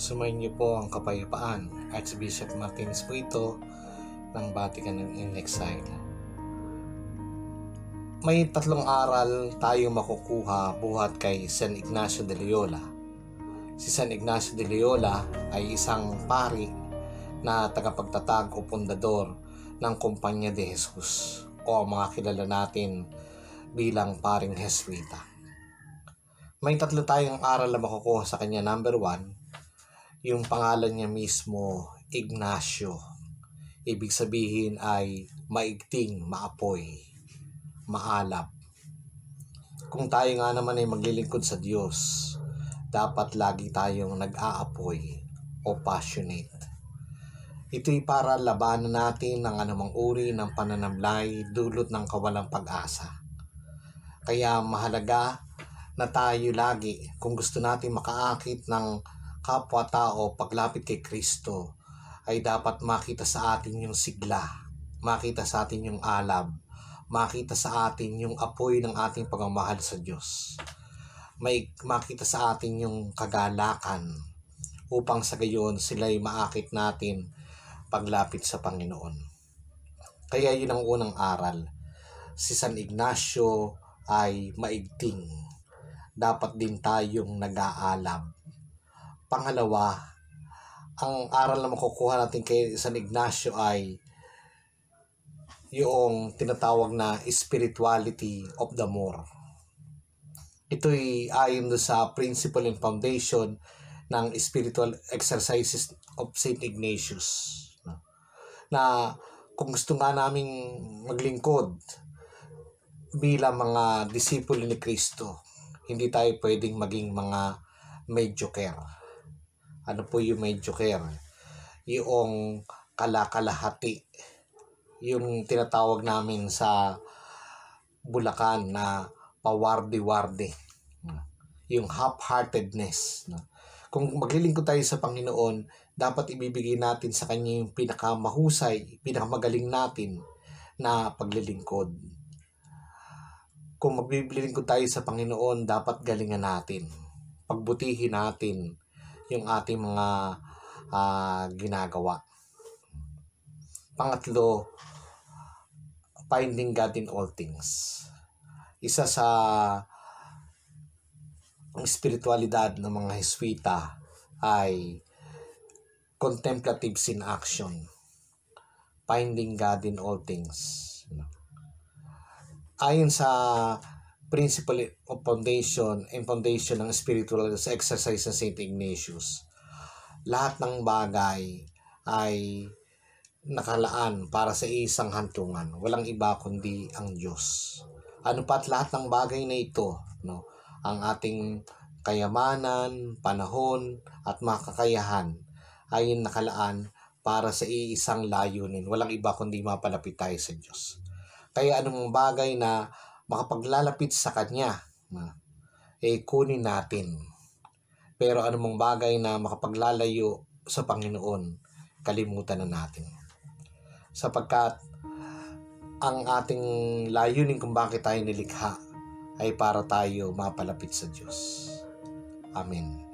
Sumayin niyo po ang kapayapaan. Archbishop Martinez po ito ng Vatican in Exile. May tatlong aral tayo makukuha buhat kay San Ignacio de Loyola. Si San Ignacio de Loyola ay isang pari na tagapagtatag o pundador ng Kumpanya de Jesus o mga kilala natin bilang paring Jesuita. May tatlo tayong aral na makukuha sa kanya. Number one, yung pangalan niya mismo, Ignacio. Ibig sabihin ay maigting, maapoy, maalap. Kung tayo nga naman ay maglilingkod sa Diyos, dapat lagi tayong nag-aapoy o passionate. Ito'y para labanan natin ng anumang uri ng pananamlay dulot ng kawalang pag-asa. Kaya mahalaga na tayo lagi kung gusto natin makaakit ng kapwa-tao paglapit kay Kristo ay dapat makita sa atin yung sigla, makita sa atin yung alab, makita sa atin yung apoy ng ating pagmamahal sa Diyos. May makita sa atin yung kagalakan upang sa gayon sila'y maakit natin paglapit sa Panginoon. Kaya yun ang unang aral. Si San Ignacio ay maigting. Dapat din tayong nag-aalab. Pangalawa, ang aral na makukuha natin kay San Ignacio ay yung tinatawag na spirituality of the more. Ito'y ayon do sa principle and foundation ng spiritual exercises of St. Ignatius. Na kung gusto nga naming maglingkod bilang mga disipulo ni Kristo, hindi tayo pwedeng maging mga mediocre. Ano po yung mediocre? Yung kalakalahati. Yung tinatawag namin sa Bulacan na pawardi-wardi. Yung half-heartedness. Kung maglilingkod tayo sa Panginoon, dapat ibibigay natin sa Kanya yung pinakamahusay, pinakamagaling natin na paglilingkod kung magbibilingkod tayo sa Panginoon, dapat galingan natin. Pagbutihin natin yung ating mga uh, ginagawa. Pangatlo, finding God in all things. Isa sa spiritualidad ng mga Heswita ay contemplatives in action. Finding God in all things ayon sa principle of foundation and foundation ng spiritual exercise ng St. Ignatius, lahat ng bagay ay nakalaan para sa isang hantungan. Walang iba kundi ang Diyos. Ano pat lahat ng bagay na ito, no? Ang ating kayamanan, panahon, at makakayahan ay nakalaan para sa iisang layunin. Walang iba kundi mapalapit tayo sa Diyos. Kaya anong bagay na makapaglalapit sa Kanya, eh kunin natin. Pero anumang bagay na makapaglalayo sa Panginoon, kalimutan na natin. Sapagkat ang ating layunin kung bakit tayo nilikha ay para tayo mapalapit sa Diyos. Amen.